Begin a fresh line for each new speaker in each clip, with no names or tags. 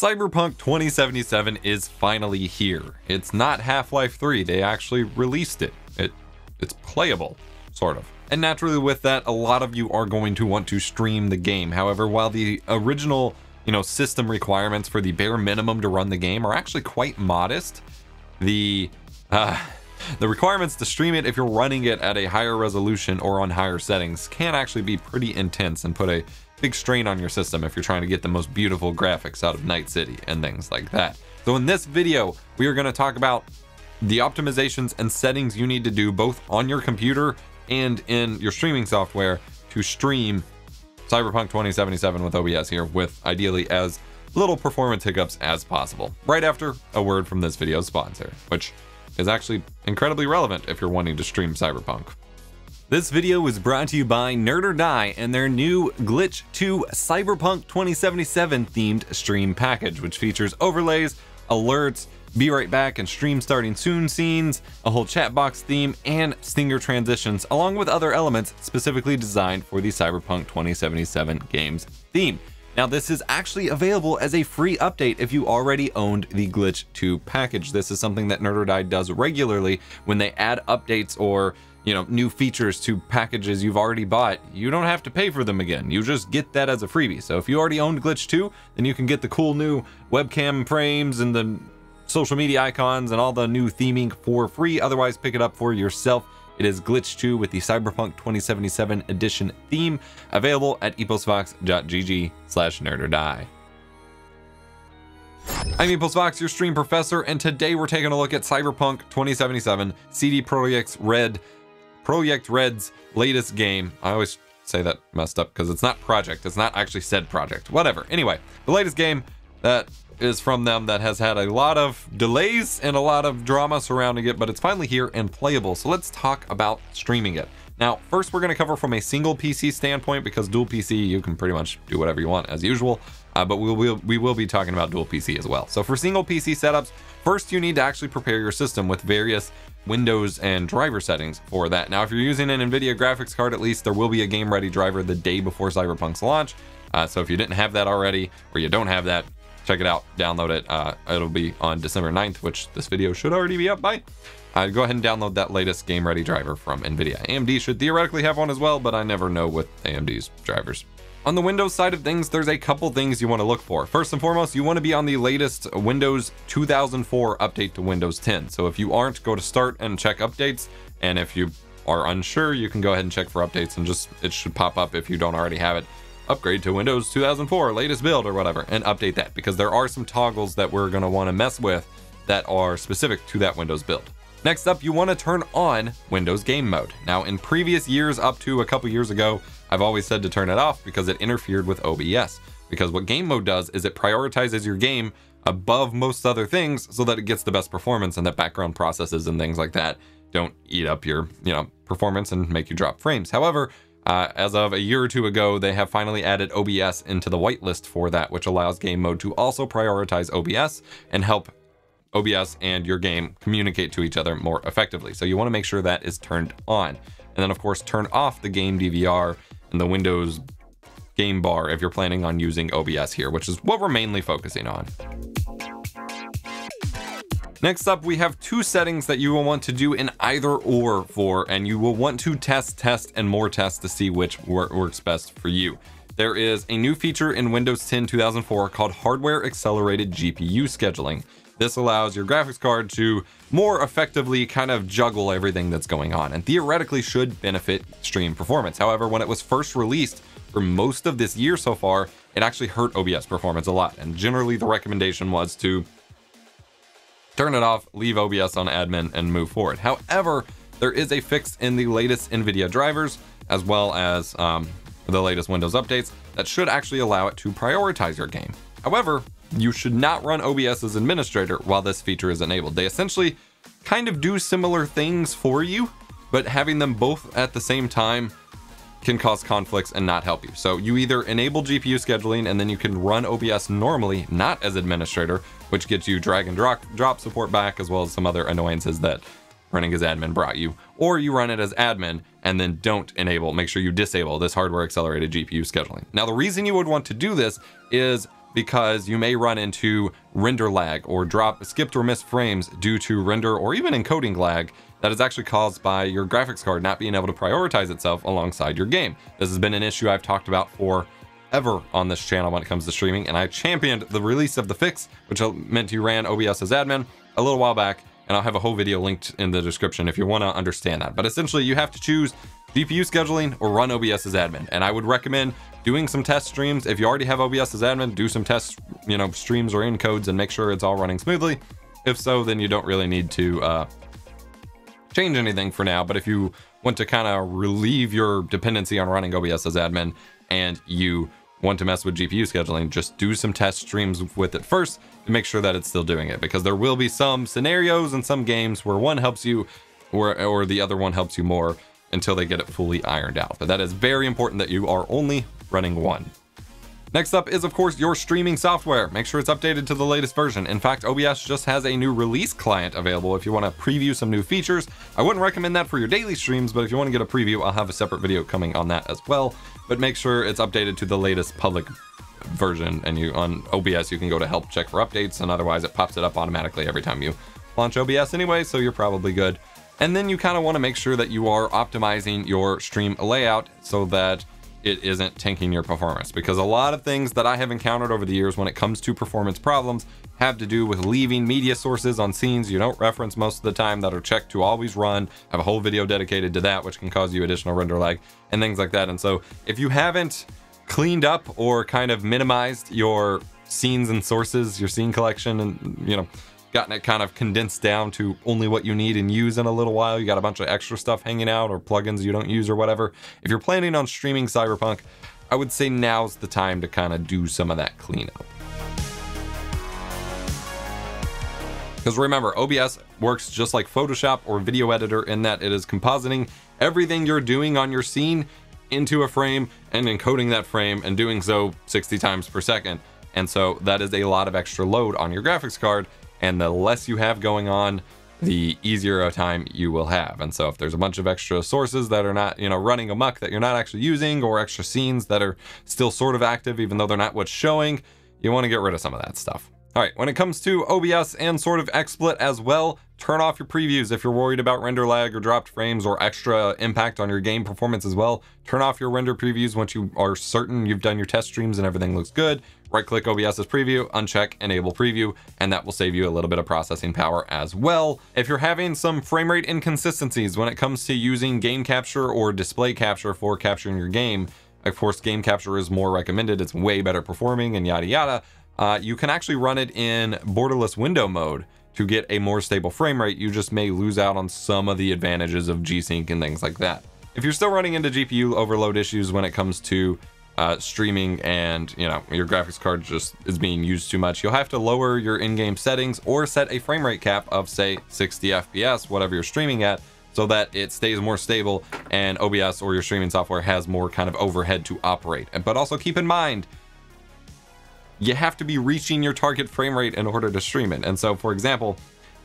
Cyberpunk 2077 is finally here. It's not Half-Life 3, they actually released it. It it's playable, sort of. And naturally with that, a lot of you are going to want to stream the game. However, while the original, you know, system requirements for the bare minimum to run the game are actually quite modest, the uh, the requirements to stream it if you're running it at a higher resolution or on higher settings can actually be pretty intense and put a big strain on your system if you're trying to get the most beautiful graphics out of Night City and things like that. So in this video, we are going to talk about the optimizations and settings you need to do both on your computer and in your streaming software to stream Cyberpunk 2077 with OBS here with ideally as little performance hiccups as possible. Right after a word from this video's sponsor, which is actually incredibly relevant if you're wanting to stream Cyberpunk. This video was brought to you by Nerd or Die and their new Glitch 2 Cyberpunk 2077 themed stream package, which features overlays, alerts, be right back and stream starting soon scenes, a whole chat box theme, and stinger transitions, along with other elements specifically designed for the Cyberpunk 2077 game's theme. Now, this is actually available as a free update if you already owned the Glitch 2 package. This is something that Nerd or Die does regularly when they add updates or you know, new features to packages you've already bought, you don't have to pay for them again. You just get that as a freebie. So if you already owned Glitch 2, then you can get the cool new webcam frames and the social media icons and all the new theming for free. Otherwise, pick it up for yourself. It is Glitch 2 with the Cyberpunk 2077 edition theme, available at eposvox.gg slash nerd or die. I'm EposVox, your stream professor, and today we're taking a look at Cyberpunk 2077 CD Projekt's Red Project Red's latest game. I always say that messed up because it's not project. It's not actually said project. Whatever. Anyway, the latest game that is from them that has had a lot of delays and a lot of drama surrounding it, but it's finally here and playable. So let's talk about streaming it. Now, first we're going to cover from a single PC standpoint because dual PC, you can pretty much do whatever you want as usual. Uh, but we will, we will be talking about dual PC as well. So for single PC setups, first you need to actually prepare your system with various Windows and driver settings for that. Now, if you're using an NVIDIA graphics card, at least there will be a game ready driver the day before Cyberpunk's launch. Uh, so if you didn't have that already, or you don't have that, check it out, download it. Uh, it'll be on December 9th, which this video should already be up by. Uh, go ahead and download that latest game ready driver from NVIDIA. AMD should theoretically have one as well, but I never know with AMD's drivers. On the Windows side of things, there's a couple things you want to look for. First and foremost, you want to be on the latest Windows 2004 update to Windows 10. So if you aren't, go to start and check updates. And if you are unsure, you can go ahead and check for updates and just, it should pop up if you don't already have it. Upgrade to Windows 2004, latest build or whatever, and update that because there are some toggles that we're going to want to mess with that are specific to that Windows build. Next up, you want to turn on Windows Game Mode. Now, in previous years, up to a couple years ago, I've always said to turn it off because it interfered with OBS. Because what Game Mode does is it prioritizes your game above most other things so that it gets the best performance and that background processes and things like that don't eat up your, you know, performance and make you drop frames. However, uh, as of a year or two ago, they have finally added OBS into the whitelist for that, which allows game mode to also prioritize OBS and help OBS and your game communicate to each other more effectively. So you want to make sure that is turned on. And then of course, turn off the game DVR and the Windows game bar if you're planning on using OBS here, which is what we're mainly focusing on. Next up, we have two settings that you will want to do in either or for, and you will want to test, test, and more test to see which works best for you. There is a new feature in Windows 10 2004 called Hardware Accelerated GPU Scheduling. This allows your graphics card to more effectively kind of juggle everything that's going on and theoretically should benefit stream performance. However, when it was first released for most of this year so far, it actually hurt OBS performance a lot. And generally the recommendation was to turn it off, leave OBS on admin and move forward. However, there is a fix in the latest NVIDIA drivers as well as um, the latest Windows updates that should actually allow it to prioritize your game. However, you should not run OBS as administrator while this feature is enabled. They essentially kind of do similar things for you, but having them both at the same time can cause conflicts and not help you. So you either enable GPU scheduling and then you can run OBS normally, not as administrator, which gets you drag and drop, drop support back as well as some other annoyances that running as admin brought you, or you run it as admin and then don't enable, make sure you disable this hardware accelerated GPU scheduling. Now the reason you would want to do this is because you may run into render lag or drop skipped or missed frames due to render or even encoding lag that is actually caused by your graphics card not being able to prioritize itself alongside your game. This has been an issue I've talked about for ever on this channel when it comes to streaming, and I championed the release of the fix, which meant you ran OBS as admin a little while back, and I'll have a whole video linked in the description if you want to understand that. But essentially, you have to choose GPU scheduling or run OBS as admin, and I would recommend doing some test streams. If you already have OBS as admin, do some test, you know, streams or encodes and make sure it's all running smoothly. If so, then you don't really need to uh, change anything for now. But if you want to kind of relieve your dependency on running OBS as admin and you want to mess with GPU scheduling, just do some test streams with it first to make sure that it's still doing it because there will be some scenarios and some games where one helps you or, or the other one helps you more until they get it fully ironed out. But that is very important that you are only running one. Next up is of course your streaming software. Make sure it's updated to the latest version. In fact, OBS just has a new release client available if you want to preview some new features. I wouldn't recommend that for your daily streams, but if you want to get a preview, I'll have a separate video coming on that as well. But make sure it's updated to the latest public version and you on OBS you can go to help check for updates and otherwise it pops it up automatically every time you launch OBS anyway, so you're probably good. And then you kind of want to make sure that you are optimizing your stream layout so that it isn't tanking your performance because a lot of things that I have encountered over the years when it comes to performance problems have to do with leaving media sources on scenes you don't reference most of the time that are checked to always run. I have a whole video dedicated to that which can cause you additional render lag and things like that. And so if you haven't cleaned up or kind of minimized your scenes and sources, your scene collection and you know gotten it kind of condensed down to only what you need and use in a little while. You got a bunch of extra stuff hanging out or plugins you don't use or whatever. If you're planning on streaming Cyberpunk, I would say now's the time to kind of do some of that cleanup. Because remember, OBS works just like Photoshop or video editor in that it is compositing everything you're doing on your scene into a frame and encoding that frame and doing so 60 times per second. And so that is a lot of extra load on your graphics card and the less you have going on the easier a time you will have. And so if there's a bunch of extra sources that are not you know running amok that you're not actually using or extra scenes that are still sort of active even though they're not what's showing you want to get rid of some of that stuff all right when it comes to obs and sort of xsplit as well turn off your previews if you're worried about render lag or dropped frames or extra impact on your game performance as well turn off your render previews once you are certain you've done your test streams and everything looks good right click OBS's preview, uncheck enable preview, and that will save you a little bit of processing power as well. If you're having some frame rate inconsistencies when it comes to using game capture or display capture for capturing your game, of course, game capture is more recommended. It's way better performing and yada yada. Uh, you can actually run it in borderless window mode to get a more stable frame rate. You just may lose out on some of the advantages of G-Sync and things like that. If you're still running into GPU overload issues when it comes to uh, streaming and you know your graphics card just is being used too much you'll have to lower your in-game settings or set a frame rate cap of say 60 fps whatever you're streaming at so that it stays more stable and OBS or your streaming software has more kind of overhead to operate but also keep in mind you have to be reaching your target frame rate in order to stream it and so for example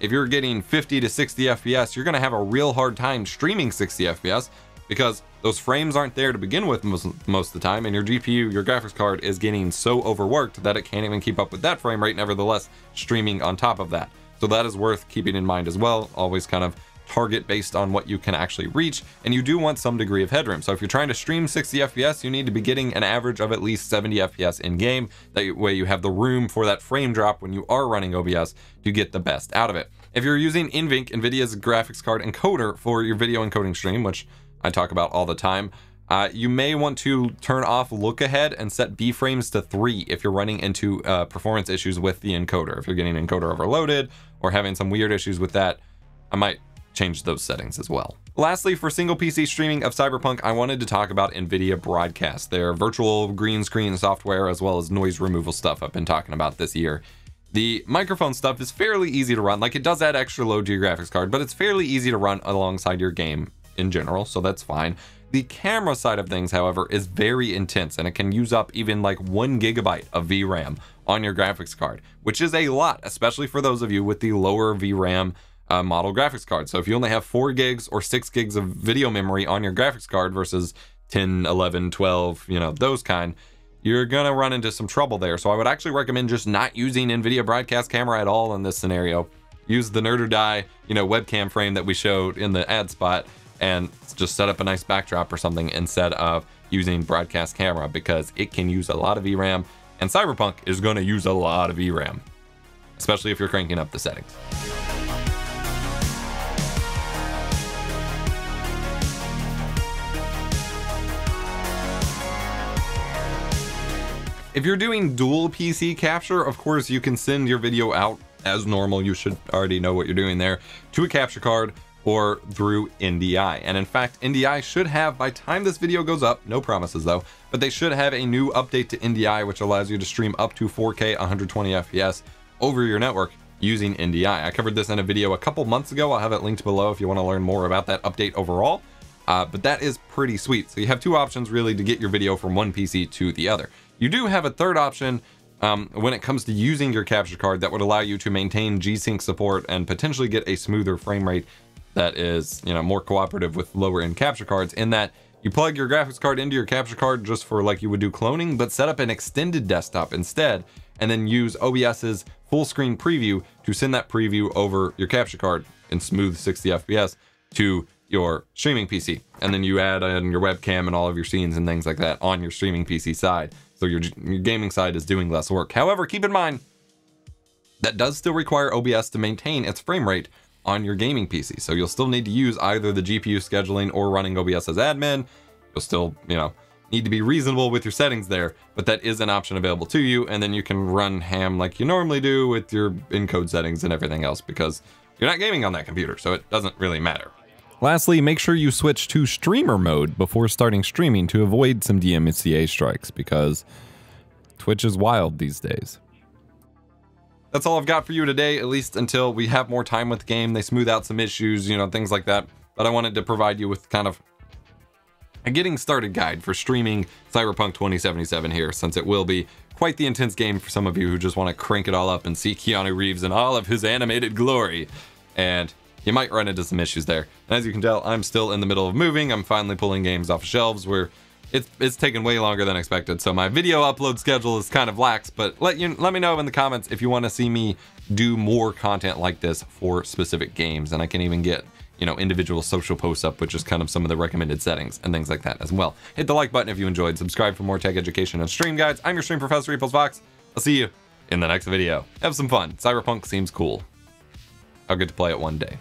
if you're getting 50 to 60 fps you're going to have a real hard time streaming 60 fps because those frames aren't there to begin with most, most of the time and your GPU, your graphics card is getting so overworked that it can't even keep up with that frame rate, nevertheless streaming on top of that. So that is worth keeping in mind as well, always kind of target based on what you can actually reach and you do want some degree of headroom so if you're trying to stream 60 fps you need to be getting an average of at least 70 fps in game that way you have the room for that frame drop when you are running obs to get the best out of it if you're using NVENC nvidia's graphics card encoder for your video encoding stream which I talk about all the time. Uh, you may want to turn off look ahead and set B frames to three if you're running into uh, performance issues with the encoder. If you're getting encoder overloaded or having some weird issues with that, I might change those settings as well. Lastly, for single PC streaming of Cyberpunk, I wanted to talk about NVIDIA Broadcast, their virtual green screen software as well as noise removal stuff I've been talking about this year. The microphone stuff is fairly easy to run, like it does add extra load to your graphics card, but it's fairly easy to run alongside your game in general, so that's fine. The camera side of things, however, is very intense and it can use up even like one gigabyte of VRAM on your graphics card, which is a lot, especially for those of you with the lower VRAM uh, model graphics card. So if you only have four gigs or six gigs of video memory on your graphics card versus 10, 11, 12, you know, those kind, you're gonna run into some trouble there. So I would actually recommend just not using NVIDIA broadcast camera at all in this scenario. Use the Nerd or Die, you know, webcam frame that we showed in the ad spot and just set up a nice backdrop or something instead of using broadcast camera because it can use a lot of VRAM and Cyberpunk is gonna use a lot of VRAM, especially if you're cranking up the settings. If you're doing dual PC capture, of course, you can send your video out as normal. You should already know what you're doing there to a capture card or through NDI. And in fact, NDI should have, by time this video goes up, no promises though, but they should have a new update to NDI, which allows you to stream up to 4K 120 FPS over your network using NDI. I covered this in a video a couple months ago. I'll have it linked below if you want to learn more about that update overall. Uh, but that is pretty sweet. So you have two options really to get your video from one PC to the other. You do have a third option um, when it comes to using your capture card that would allow you to maintain G-Sync support and potentially get a smoother frame rate that is, you know, more cooperative with lower end capture cards in that you plug your graphics card into your capture card just for like you would do cloning, but set up an extended desktop instead, and then use OBS's full screen preview to send that preview over your capture card in smooth 60 FPS to your streaming PC. And then you add in your webcam and all of your scenes and things like that on your streaming PC side. So your, your gaming side is doing less work. However, keep in mind, that does still require OBS to maintain its frame rate on your gaming PC. So you'll still need to use either the GPU scheduling or running OBS as admin. You'll still, you know, need to be reasonable with your settings there, but that is an option available to you. And then you can run ham like you normally do with your encode settings and everything else because you're not gaming on that computer. So it doesn't really matter.
Lastly, make sure you switch to streamer mode before starting streaming to avoid some DMCA strikes because Twitch is wild these days.
That's all I've got for you today, at least until we have more time with the game. They smooth out some issues, you know, things like that. But I wanted to provide you with kind of a getting started guide for streaming Cyberpunk 2077 here, since it will be quite the intense game for some of you who just want to crank it all up and see Keanu Reeves in all of his animated glory. And you might run into some issues there. And as you can tell, I'm still in the middle of moving. I'm finally pulling games off of shelves where it's it's taken way longer than expected. So my video upload schedule is kind of lax, but let you let me know in the comments if you want to see me do more content like this for specific games. And I can even get you know, individual social posts up with just kind of some of the recommended settings and things like that as well. Hit the like button if you enjoyed. Subscribe for more tech education and stream guides. I'm your stream professor, Epos Vox. I'll see you in the next video. Have some fun. Cyberpunk seems cool. I'll get to play it one day.